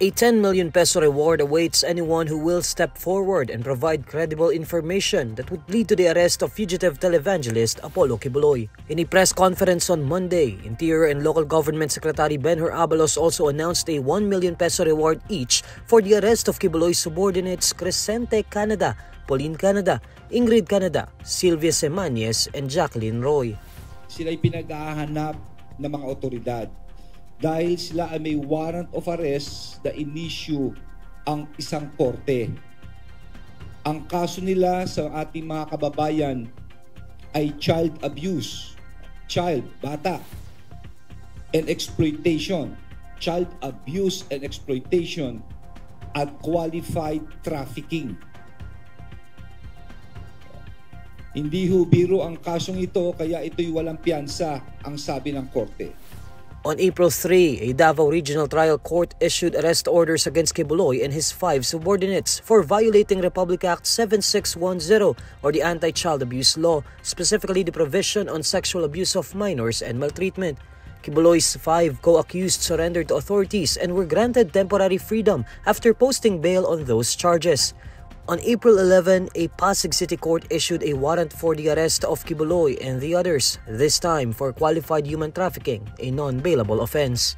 A 10 million peso reward awaits anyone who will step forward and provide credible information that would lead to the arrest of fugitive televangelist Apollo Quiboloy. In a press conference on Monday, Interior and Local Government Secretary Benhur Abalos also announced a 1 million peso reward each for the arrest of Quiboloy's subordinates Cresente Canada, Paulene Canada, Ingrid Canada, Sylvia Cemañes, and Jackielyn Roy. Sila'y pinaghahanap ng mga otoridad dahil sila ay may warrant of arrest na inissue ang isang korte. Ang kaso nila sa ating mga kababayan ay child abuse, child, bata, and exploitation, child abuse and exploitation at qualified trafficking. Hindi ho biro ang kasong ito kaya ito'y walang piyansa ang sabi ng korte. On April 3, a Davao Regional Trial Court issued arrest orders against Quiboloy and his five subordinates for violating Republic Act 7610 or the Anti-Child Abuse Law, specifically the provision on sexual abuse of minors and maltreatment. Quiboloy's five co-accused surrendered to authorities and were granted temporary freedom after posting bail on those charges. On April 11, a Pasig City Court issued a warrant for the arrest of Quiboloy and the others, this time for qualified human trafficking, a non-bailable offense.